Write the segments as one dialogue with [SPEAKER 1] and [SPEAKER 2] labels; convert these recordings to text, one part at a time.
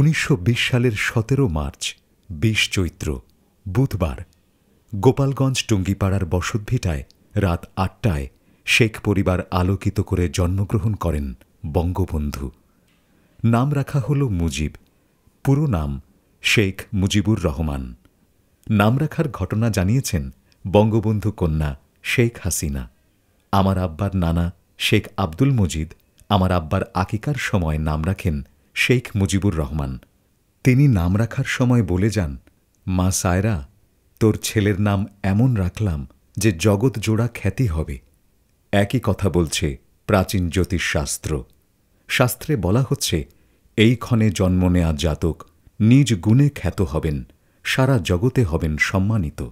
[SPEAKER 1] উনিশশো বিশ সালের সতেরো মার্চ, বিশ চৈত্র, বুধবার, গোপালগঞ্জ টুঙ্গিপাড়ার বসতভিটায় রাত আটটায় শেখ পরিবার আলোকিত করে জন্মগ্রহণ করেন বঙ্গবন্ধু। নাম রাখা হল মুজিব, পুরো নাম শেখ মুজিবুর রহমান। নাম রাখার ঘটনা জানিয়েছেন বঙ্গবন্ধু কন্যা শেখ হাসিনা। আমার আব্বার নানা শেখ আব্দুল মজিদ, আমার আব্বার আকিকার সময় নাম রাখেন শেখ মুজিবুর রহমান। তিনি নাম রাখার সময় বলে যান, মা সায়রা, তোর ছেলের নাম এমন রাখলাম যে জগৎ জোড়া খ্যাতি হবে। একই কথা বলছে প্রাচীন জ্যোতিষশাস্ত্র। শাস্ত্রে বলা হচ্ছে, এই ক্ষণে জন্ম নেয়া জাতক নিজ গুণে খ্যাত হবেন, সারা জগতে হবেন সম্মানিত।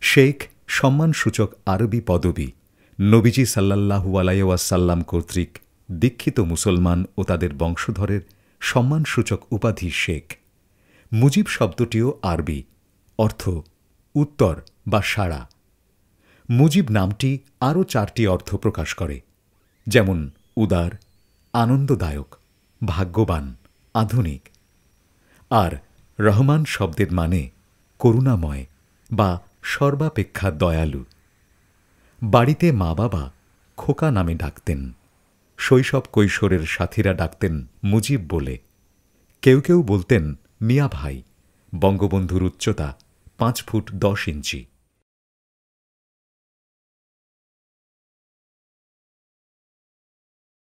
[SPEAKER 1] শেখ সম্মানসূচক আরবি পদবি নবীজি সাল্লাল্লাহু আলাইসাল্লাম কর্তৃক দীক্ষিত মুসলমান ও তাদের বংশধরের সম্মানসূচক উপাধি শেখ। মুজিব শব্দটিও আরবি, অর্থ উত্তর বা সাড়া। মুজিব নামটি আরও চারটি অর্থ প্রকাশ করে, যেমন উদার, আনন্দদায়ক, ভাগ্যবান, আধুনিক। আর রহমান শব্দের মানে করুণাময় বা সর্বাপেক্ষা দয়ালু। বাড়িতে মা বাবা খোকা নামে ডাকতেন। শৈশব কৈশোরের সাথীরা ডাকতেন মুজিব বলে। কেউ কেউ বলতেন, মিয়া ভাই, বঙ্গবন্ধুর উচ্চতা পাঁচ ফুট দশ ইঞ্চি।